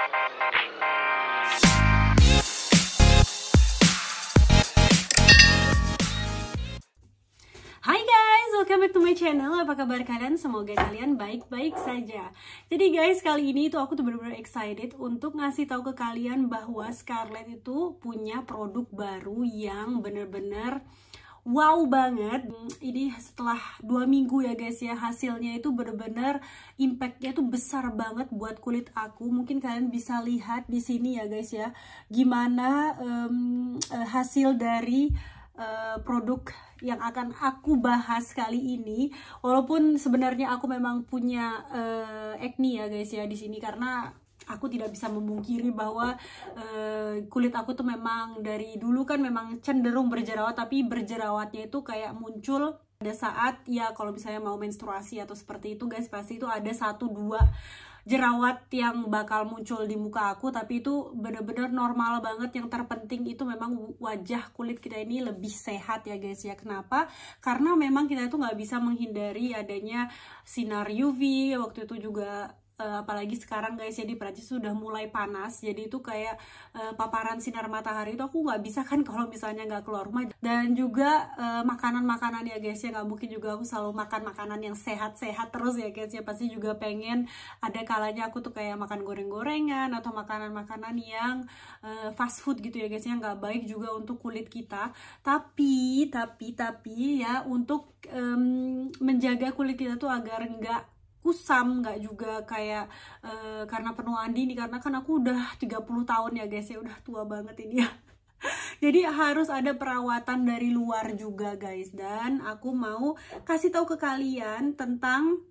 Hai guys, welcome back to my channel. Apa kabar kalian? Semoga kalian baik-baik saja. Jadi guys, kali ini tuh aku tuh bener-bener excited untuk ngasih tahu ke kalian bahwa Scarlett itu punya produk baru yang bener-bener wow banget. Ini setelah dua minggu ya guys ya, hasilnya itu bener-bener impactnya tuh besar banget buat kulit aku. Mungkin kalian bisa lihat di sini ya guys ya, gimana um, hasil dari uh, produk yang akan aku bahas kali ini walaupun sebenarnya aku memang punya uh, acne ya guys ya di sini karena aku tidak bisa memungkiri bahwa uh, kulit aku tuh memang dari dulu kan memang cenderung berjerawat tapi berjerawatnya itu kayak muncul pada saat ya kalau misalnya mau menstruasi atau seperti itu guys pasti itu ada satu dua jerawat yang bakal muncul di muka aku tapi itu bener-bener normal banget. Yang terpenting itu memang wajah kulit kita ini lebih sehat ya guys ya. Kenapa? Karena memang kita itu nggak bisa menghindari adanya sinar UV waktu itu juga uh, apalagi sekarang guys ya di Prancis sudah mulai panas. Jadi itu kayak uh, paparan sinar matahari itu aku nggak bisa kan kalau misalnya nggak keluar rumah. Dan juga makanan-makanan uh, ya guys ya. Nggak mungkin juga aku selalu makan makanan yang sehat-sehat terus ya guys ya. Pasti juga pengen ada kalanya aku tuh kayak makan goreng-gorengan atau makanan-makanan yang uh, fast food gitu ya guys ya. Nggak baik juga untuk kulit kita. Tapi tapi tapi ya untuk um, menjaga kulit kita tuh agar nggak kusam nggak juga kayak uh, karena penuaan dini karena kan aku udah 30 tahun ya guys ya udah tua banget ini ya. Jadi harus ada perawatan dari luar juga guys dan aku mau kasih tahu ke kalian tentang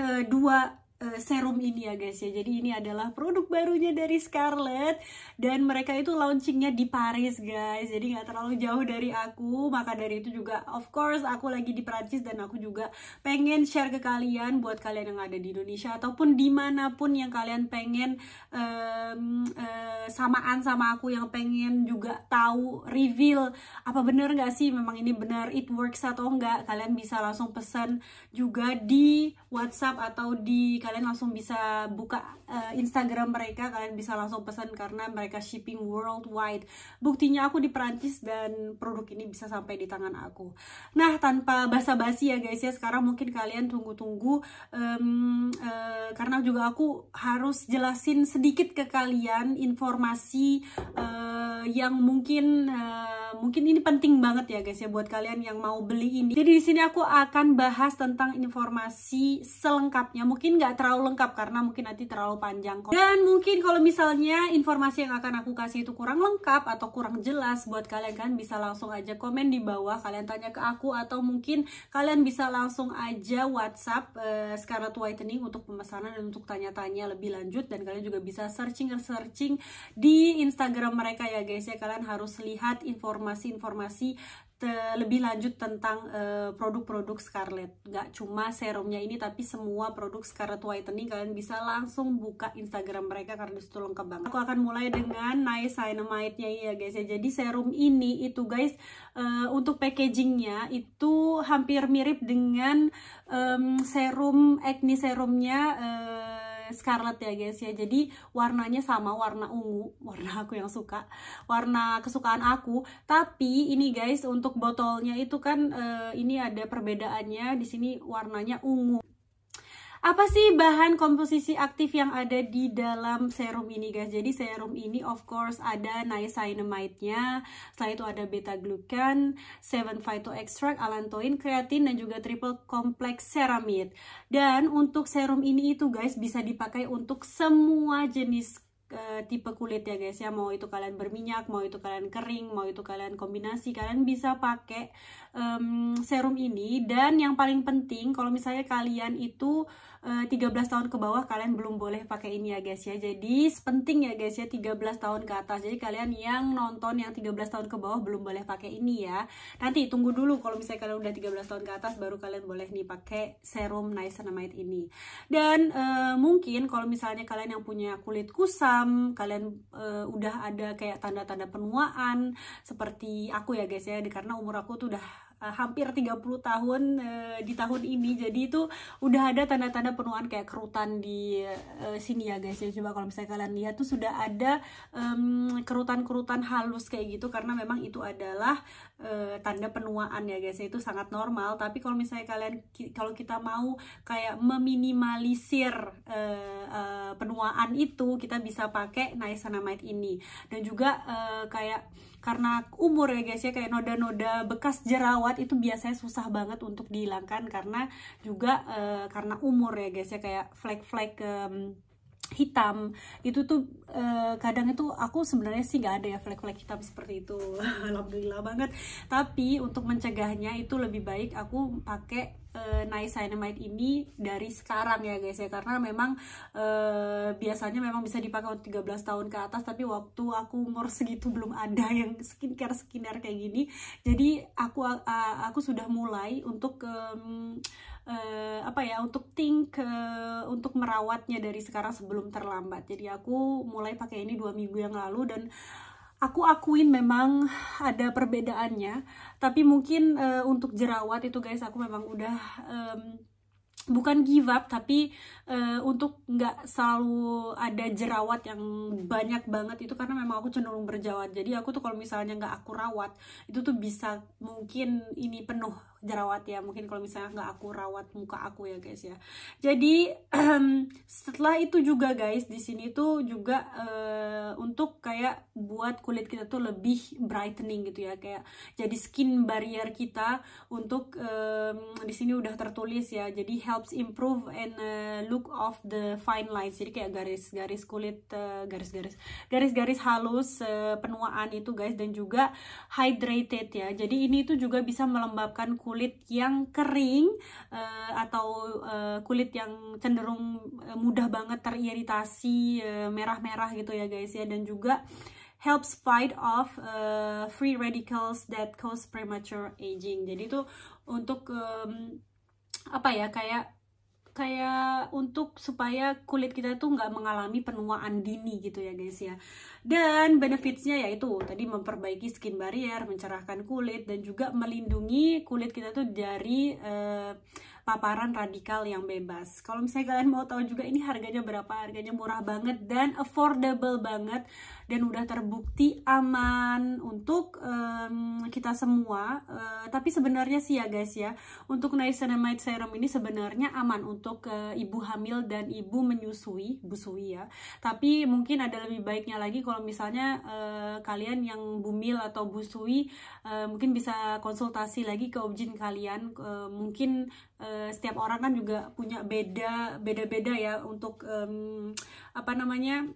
uh, dua uh, serum ini ya guys ya. Jadi ini adalah produk barunya dari Scarlett. Dan mereka itu launchingnya di Paris guys. Jadi nggak terlalu jauh dari aku. Maka dari itu juga of course aku lagi di Prancis dan aku juga pengen share ke kalian buat kalian yang ada di Indonesia ataupun di mana pun yang kalian pengen um, uh, samaan sama aku yang pengen juga tahu reveal apa bener nggak sih memang ini benar it works atau enggak kalian bisa langsung pesan juga di WhatsApp atau di kalian langsung bisa buka uh, Instagram mereka kalian bisa langsung pesan karena mereka shipping worldwide. Buktinya aku di Perancis dan produk ini bisa sampai di tangan aku. Nah tanpa basa-basi ya guys ya sekarang mungkin kalian tunggu-tunggu um, uh, karena juga aku harus jelasin sedikit ke kalian informasi uh, yang mungkin uh, mungkin ini penting banget ya guys ya buat kalian yang mau beli ini. Jadi di sini aku akan bahas tentang informasi selengkapnya. Mungkin nggak terlalu lengkap karena mungkin nanti terlalu panjang. Dan mungkin kalau misalnya informasi yang akan aku kasih itu kurang lengkap atau kurang jelas buat kalian kan bisa langsung aja komen di bawah. Kalian tanya ke aku atau mungkin kalian bisa langsung aja WhatsApp uh, Scarlet Whitening untuk pemesanan dan untuk tanya-tanya lebih lanjut. Dan kalian juga bisa searching-searching di Instagram mereka ya guys ya. Kalian harus lihat informasi-informasi lebih lanjut tentang produk-produk uh, Scarlett. Gak cuma serumnya ini tapi semua produk Scarlett Whitening. Kalian bisa langsung buka Instagram mereka karena di situ lengkap banget. Aku akan mulai dengan niacinamide-nya ya guys ya. Jadi serum ini itu guys uh, untuk packagingnya itu hampir mirip dengan um, serum acne serumnya uh, Scarlet ya guys ya. Jadi warnanya sama warna ungu. Warna aku yang suka. Warna kesukaan aku. Tapi ini guys untuk botolnya itu kan uh, ini ada perbedaannya. Di sini warnanya ungu apa sih bahan komposisi aktif yang ada di dalam serum ini guys? Jadi serum ini of course ada niacinamide-nya setelah itu ada beta glucan 7 phyto extract allantoin kreatin dan juga triple complex ceramide. Dan untuk serum ini itu guys bisa dipakai untuk semua jenis ke tipe kulit ya guys ya. Mau itu kalian berminyak mau itu kalian kering mau itu kalian kombinasi kalian bisa pakai um, serum ini. Dan yang paling penting kalau misalnya kalian itu 13 tahun ke bawah kalian belum boleh pakai ini ya guys ya. Jadi penting ya guys ya 13 tahun ke atas. Jadi kalian yang nonton yang 13 tahun ke bawah belum boleh pakai ini ya. Nanti tunggu dulu kalau misalnya kalian udah 13 tahun ke atas baru kalian boleh nih pakai serum niacinamide ini. Dan uh, mungkin kalau misalnya kalian yang punya kulit kusam kalian uh, udah ada kayak tanda-tanda penuaan seperti aku ya guys ya karena umur aku tuh udah uh, hampir 30 tahun uh, di tahun ini. Jadi itu udah ada tanda-tanda penuaan kayak kerutan di uh, sini ya guys. Ya coba kalau misalnya kalian lihat tuh sudah ada kerutan-kerutan um, halus kayak gitu. Karena memang itu adalah uh, tanda penuaan ya guys itu sangat normal. Tapi kalau misalnya kalian kalau kita mau kayak meminimalisir uh, uh, penuaan itu kita bisa pakai niacinamide ini. Dan juga uh, kayak karena umur ya guys ya kayak noda-noda bekas jerawat itu biasanya susah banget untuk dihilangkan karena juga uh, karena umur ya guys ya kayak flek-flek um, hitam. Itu tuh uh, kadang itu aku sebenarnya sih nggak ada ya flek-flek hitam seperti itu. Alhamdulillah banget. Tapi untuk mencegahnya itu lebih baik aku pakai uh, niacinamide ini dari sekarang ya guys ya. Karena memang uh, biasanya memang bisa dipakai untuk 13 tahun ke atas tapi waktu aku umur segitu belum ada yang skincare skincare kayak gini. Jadi aku uh, aku sudah mulai untuk um, uh, apa ya untuk think uh, untuk merawatnya dari sekarang sebelum terlambat. Jadi aku mulai pakai ini dua minggu yang lalu dan aku akuin memang ada perbedaannya. Tapi mungkin uh, untuk jerawat itu guys aku memang udah um, bukan give up tapi uh, untuk nggak selalu ada jerawat yang banyak banget itu karena memang aku cenderung berjerawat jadi aku tuh kalau misalnya nggak aku rawat itu tuh bisa mungkin ini penuh jerawat ya. Mungkin kalau misalnya nggak aku rawat muka aku ya guys ya. Jadi setelah itu juga guys di sini tuh juga uh, untuk kayak buat kulit kita tuh lebih brightening gitu ya. Kayak jadi skin barrier kita untuk um, di sini udah tertulis ya. Jadi helps improve and uh, look of the fine lines. Jadi kayak garis-garis kulit garis-garis uh, garis-garis halus uh, penuaan itu guys. Dan juga hydrated ya. Jadi ini tuh juga bisa melembabkan kulit yang kering uh, atau kulit yang cenderung mudah banget teriritasi merah-merah gitu ya guys ya. Dan juga helps fight off uh, free radicals that cause premature aging. Jadi itu untuk um, apa ya kayak kayak untuk supaya kulit kita tuh nggak mengalami penuaan dini gitu ya guys ya. Dan benefitsnya yaitu tadi memperbaiki skin barrier mencerahkan kulit dan juga melindungi kulit kita tuh dari uh, paparan radikal yang bebas. Kalau misalnya kalian mau tahu juga ini harganya berapa, harganya murah banget dan affordable banget dan udah terbukti aman untuk um, kita semua. Uh, tapi sebenarnya sih ya guys ya, untuk niacinamide serum ini sebenarnya aman untuk uh, ibu hamil dan ibu menyusui, busui ya. Tapi mungkin ada lebih baiknya lagi kalau misalnya uh, kalian yang bumil atau busui uh, mungkin bisa konsultasi lagi ke objin kalian, uh, mungkin uh, setiap orang kan juga punya beda beda-beda ya untuk um, apa namanya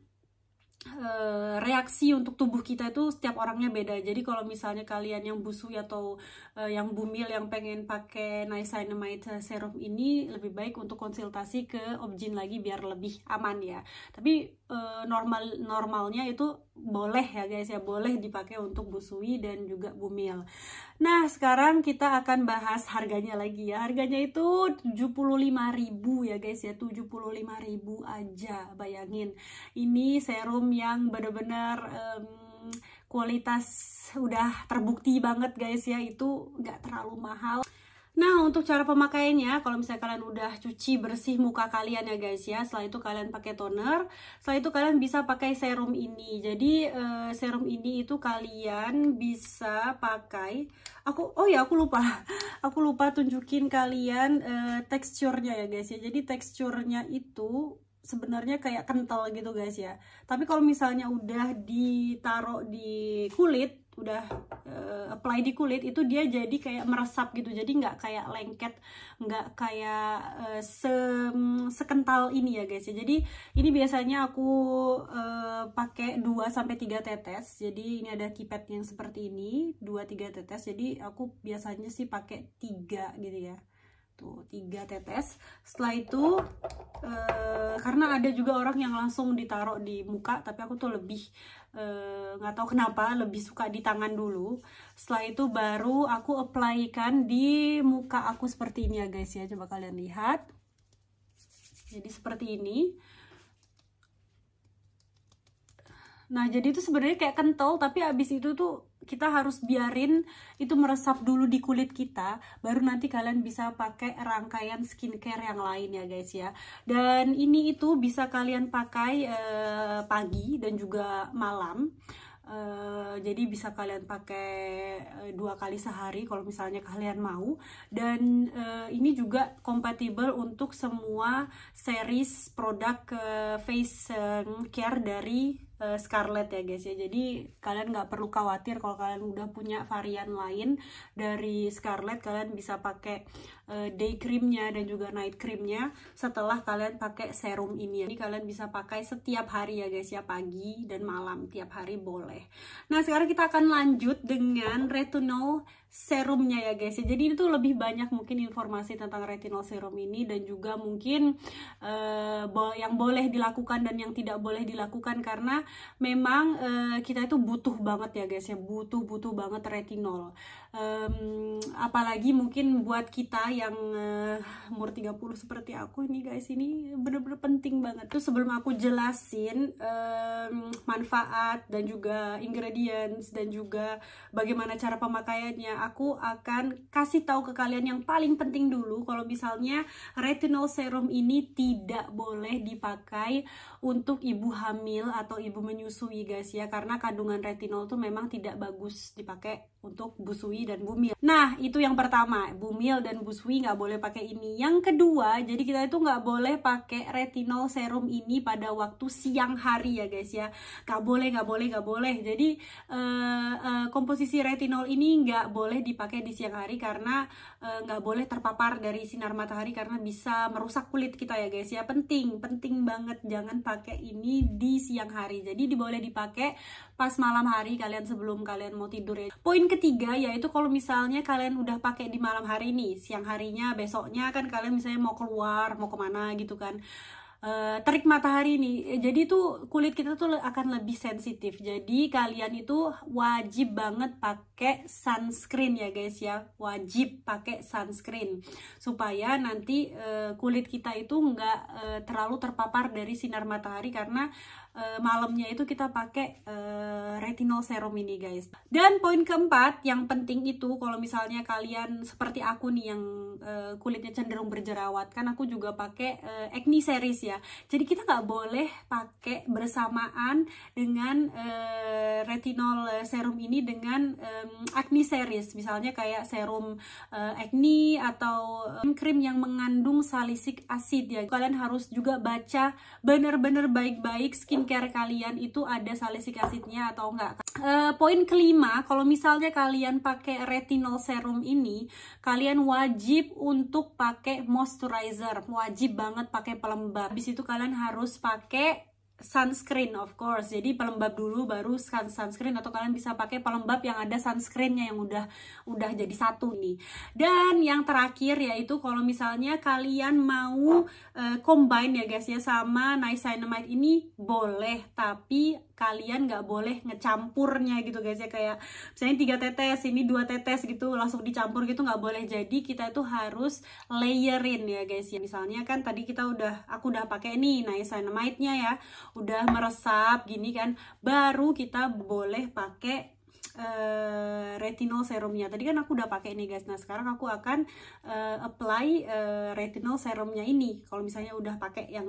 uh, reaksi untuk tubuh kita itu setiap orangnya beda. Jadi kalau misalnya kalian yang busui atau uh, yang bumil yang pengen pakai niacinamide serum ini lebih baik untuk konsultasi ke objin lagi biar lebih aman ya. Tapi normal normalnya itu boleh ya guys ya, boleh dipakai untuk busui dan juga bumil. Nah, sekarang kita akan bahas harganya lagi ya. Harganya itu 75.000 ya guys ya, 75.000 aja. Bayangin. Ini serum yang benar-benar um, kualitas udah terbukti banget guys ya, itu nggak terlalu mahal. Nah, untuk cara pemakaiannya, kalau misalnya kalian udah cuci bersih muka kalian ya guys ya, setelah itu kalian pakai toner, setelah itu kalian bisa pakai serum ini. Jadi uh, serum ini itu kalian bisa pakai. Aku, oh ya aku lupa, aku lupa tunjukin kalian uh, teksturnya ya guys ya. Jadi teksturnya itu sebenarnya kayak kental gitu guys ya. Tapi kalau misalnya udah ditaruh di kulit udah uh, apply di kulit itu dia jadi kayak meresap gitu. Jadi nggak kayak lengket nggak kayak uh, se sekental ini ya guys ya. Jadi ini biasanya aku uh, pakai 2 sampai tiga tetes. Jadi ini ada kipet yang seperti ini 2 3 tetes. Jadi aku biasanya sih pakai tiga gitu ya tuh tiga tetes. Setelah itu uh, karena ada juga orang yang langsung ditaruh di muka tapi aku tuh lebih eh, nggak uh, tahu kenapa lebih suka di tangan dulu. Setelah itu baru aku apply kan di muka aku seperti ini ya guys ya. Coba kalian lihat. Jadi seperti ini. Nah jadi itu sebenarnya kayak kental tapi abis itu tuh kita harus biarin itu meresap dulu di kulit kita baru nanti kalian bisa pakai rangkaian skincare yang lain ya guys ya. Dan ini itu bisa kalian pakai uh, pagi dan juga malam. Uh, jadi bisa kalian pakai uh, dua kali sehari kalau misalnya kalian mau. Dan ini juga kompatibel untuk semua series produk face care dari uh, Scarlett ya guys ya. Jadi kalian nggak perlu khawatir kalau kalian udah punya varian lain dari Scarlett. Kalian bisa pakai uh, day creamnya dan juga night creamnya setelah kalian pakai serum ini. Jadi kalian bisa pakai setiap hari ya guys ya. Pagi dan malam tiap hari boleh. Nah sekarang kita akan lanjut dengan retinol serumnya ya guys ya. Jadi itu lebih banyak mungkin informasi tentang retinol serum ini dan juga mungkin uh, yang boleh dilakukan dan yang tidak boleh dilakukan karena memang uh, kita itu butuh banget ya guys ya. Butuh butuh banget retinol um, apalagi mungkin buat kita yang uh, umur 30 seperti aku ini guys ini bener-bener penting banget. Tuh sebelum aku jelasin um, manfaat dan juga ingredients dan juga bagaimana cara pemakaiannya aku akan kasih tahu ke kalian yang paling penting dulu. Kalau misalnya retinol serum ini tidak boleh dipakai untuk ibu hamil atau ibu menyusui guys ya. Karena kandungan retinol tuh memang tidak bagus dipakai untuk busui dan bumil. Nah itu yang pertama bumil dan busui nggak boleh pakai ini. Yang kedua jadi kita itu nggak boleh pakai retinol serum ini pada waktu siang hari ya guys ya. Nggak boleh nggak boleh nggak boleh. Jadi uh, uh, komposisi retinol ini nggak boleh dipakai di siang hari karena uh, boleh terpapar dari sinar matahari karena bisa merusak kulit kita ya guys ya. Penting penting banget jangan pakai ini di siang hari. Jadi boleh dipakai pas malam hari kalian sebelum kalian mau tidur ya. Poin ketiga yaitu kalau misalnya kalian udah pakai di malam hari nih, siang harinya, besoknya kan kalian misalnya mau keluar, mau ke mana gitu kan. Uh, terik matahari nih jadi tuh kulit kita tuh akan lebih sensitif. Jadi kalian itu wajib banget pakai sunscreen ya guys ya. Wajib pakai sunscreen. Supaya nanti uh, kulit kita itu nggak uh, terlalu terpapar dari sinar matahari karena uh, malamnya itu kita pakai uh, retinol serum ini guys. Dan poin keempat yang penting itu kalau misalnya kalian seperti aku nih yang uh, kulitnya cenderung berjerawat kan aku juga pakai uh, acne series ya. Jadi kita nggak boleh pakai bersamaan dengan uh, retinol serum ini dengan um, acne series. Misalnya kayak serum uh, acne atau um, krim yang mengandung salicylic acid ya. Kalian harus juga baca bener-bener baik-baik skin skincare kalian itu ada salicylic acidnya atau enggak. Uh, poin kelima, kalau misalnya kalian pakai retinol serum ini, kalian wajib untuk pakai moisturizer, wajib banget pakai pelembab. Habis itu kalian harus pakai sunscreen of course. Jadi pelembab dulu baru sun sunscreen atau kalian bisa pakai pelembab yang ada sunscreennya yang udah udah jadi satu nih dan yang terakhir yaitu kalau misalnya kalian mau uh, combine ya guys ya sama niacinamide ini boleh. Tapi kalian nggak boleh ngecampurnya gitu guys ya kayak misalnya tiga tetes ini dua tetes gitu langsung dicampur gitu nggak boleh jadi kita itu harus layerin ya guys ya misalnya kan tadi kita udah aku udah pakai nih niacinamide-nya ya udah meresap gini kan baru kita boleh pakai uh, retinol serumnya. Tadi kan aku udah pakai nih guys. Nah, sekarang aku akan uh, apply uh, retinol serumnya ini. Kalau misalnya udah pakai yang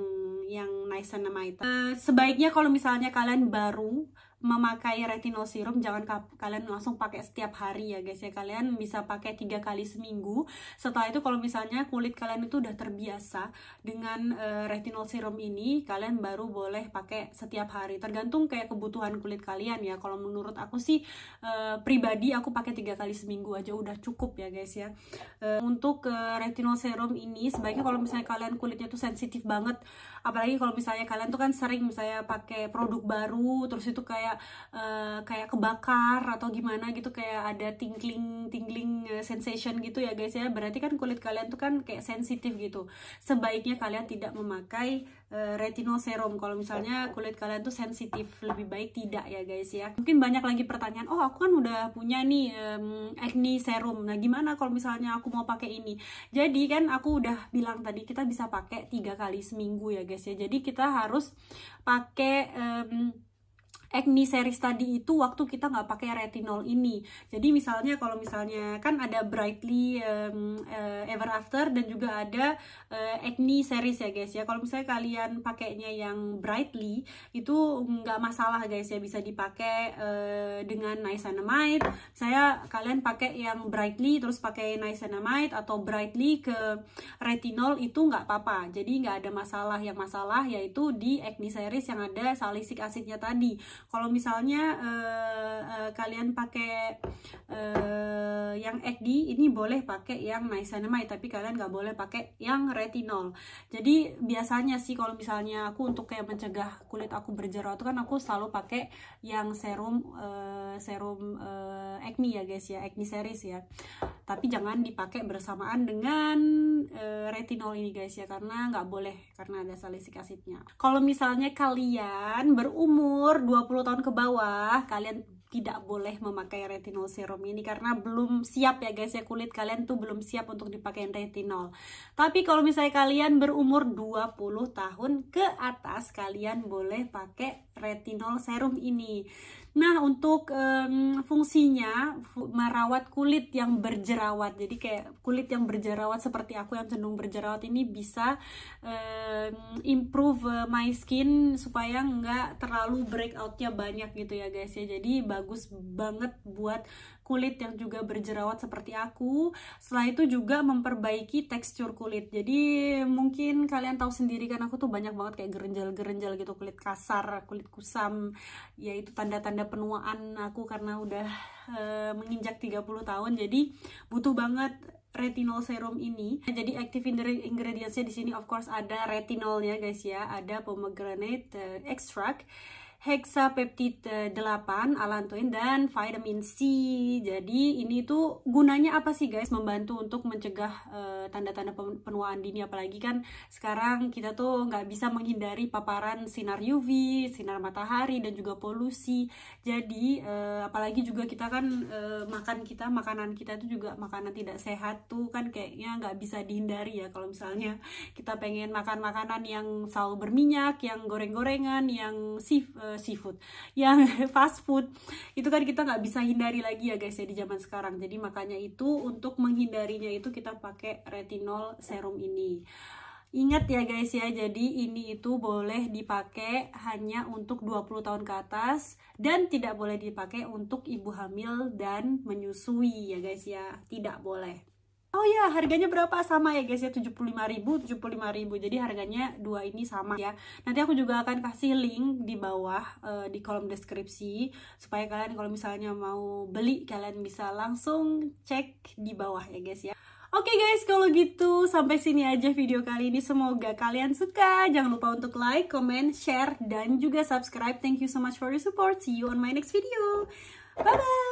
yang niacinamide. Uh, sebaiknya kalau misalnya kalian baru memakai retinol serum jangan kalian langsung pakai setiap hari ya guys ya. Kalian bisa pakai tiga kali seminggu. Setelah itu kalau misalnya kulit kalian itu udah terbiasa dengan uh, retinol serum ini kalian baru boleh pakai setiap hari. Tergantung kayak kebutuhan kulit kalian ya. Kalau menurut aku sih uh, pribadi aku pakai tiga kali seminggu aja udah cukup ya guys ya. Uh, untuk retinol serum ini sebaiknya kalau misalnya kalian kulitnya tuh sensitif banget. Apalagi kalau misalnya kalian tuh kan sering misalnya pakai produk baru terus itu kayak kayak uh, kayak kebakar atau gimana gitu kayak ada tingling tingling uh, sensation gitu ya guys ya. Berarti kan kulit kalian tuh kan kayak sensitif gitu. Sebaiknya kalian tidak memakai uh, retinol serum. Kalau misalnya kulit kalian tuh sensitif lebih baik tidak ya guys ya. Mungkin banyak lagi pertanyaan oh aku kan udah punya nih um, acne serum. Nah gimana kalau misalnya aku mau pakai ini? Jadi kan aku udah bilang tadi kita bisa pakai tiga kali seminggu ya guys ya. Jadi kita harus pakai um, acne series tadi itu waktu kita nggak pakai retinol ini. Jadi misalnya kalau misalnya kan ada brightly um, uh, ever after dan juga ada uh, acne series ya guys ya. Kalau misalnya kalian pakainya yang brightly itu nggak masalah guys ya bisa dipakai uh, dengan niacinamide. Saya kalian pakai yang brightly terus pakai niacinamide atau brightly ke retinol itu nggak apa-apa. Jadi nggak ada masalah. Yang masalah yaitu di acne series yang ada salicylic acidnya tadi kalau misalnya uh, uh, kalian pakai uh, yang acne ini boleh pakai yang niacinamide tapi kalian nggak boleh pakai yang retinol. Jadi biasanya sih kalau misalnya aku untuk kayak mencegah kulit aku berjerawat kan aku selalu pakai yang serum uh, serum uh, acne ya guys ya acne series ya. Tapi jangan dipakai bersamaan dengan uh, retinol ini guys ya karena nggak boleh karena ada salicylic acidnya. Kalau misalnya kalian berumur 20 tahun ke bawah kalian tidak boleh memakai retinol serum ini karena belum siap ya guys ya kulit kalian tuh belum siap untuk dipakai retinol. Tapi kalau misalnya kalian berumur 20 tahun ke atas kalian boleh pakai retinol serum ini Nah, untuk um, fungsinya merawat kulit yang berjerawat. Jadi kayak kulit yang berjerawat seperti aku yang cenderung berjerawat ini bisa um, improve uh, my skin supaya nggak terlalu breakoutnya banyak gitu ya guys ya. Jadi bagus banget buat kulit yang juga berjerawat seperti aku. Setelah itu juga memperbaiki tekstur kulit. Jadi mungkin kalian tahu sendiri kan aku tuh banyak banget kayak gerenjal-gerenjal gitu kulit kasar, kulit kusam. Yaitu tanda-tanda penuaan aku karena udah uh, menginjak 30 tahun. Jadi butuh banget retinol serum ini. Jadi active ingredientsnya di sini of course ada retinolnya guys ya, ada pomegranate uh, extract hexapeptide 8, alantoin, dan vitamin C. Jadi ini tuh gunanya apa sih guys? Membantu untuk mencegah eh, tanda-tanda uh, penuaan dini. Apalagi kan sekarang kita tuh nggak bisa menghindari paparan sinar UV, sinar matahari, dan juga polusi. Jadi uh, apalagi juga kita kan uh, makan kita, makanan kita tuh juga makanan tidak sehat tuh kan kayaknya nggak bisa dihindari ya. Kalau misalnya kita pengen makan makanan yang selalu berminyak, yang goreng-gorengan, yang sif, seafood. Yang fast food itu kan kita nggak bisa hindari lagi ya guys ya di zaman sekarang. Jadi makanya itu untuk menghindarinya itu kita pakai retinol serum ini. Ingat ya guys ya, jadi ini itu boleh dipakai hanya untuk 20 tahun ke atas dan tidak boleh dipakai untuk ibu hamil dan menyusui ya guys ya, tidak boleh. Oh ya, harganya berapa? Sama ya guys ya, 75.000, 75.000. Jadi harganya dua ini sama ya. Nanti aku juga akan kasih link di bawah uh, di kolom deskripsi supaya kalian kalau misalnya mau beli kalian bisa langsung cek di bawah ya guys ya. Oke okay guys, kalau gitu sampai sini aja video kali ini. Semoga kalian suka. Jangan lupa untuk like, comment, share, dan juga subscribe. Thank you so much for your support. See you on my next video. Bye-bye!